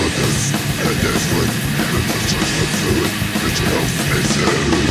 Others, and that's what happens the fluid, mental health, and soul.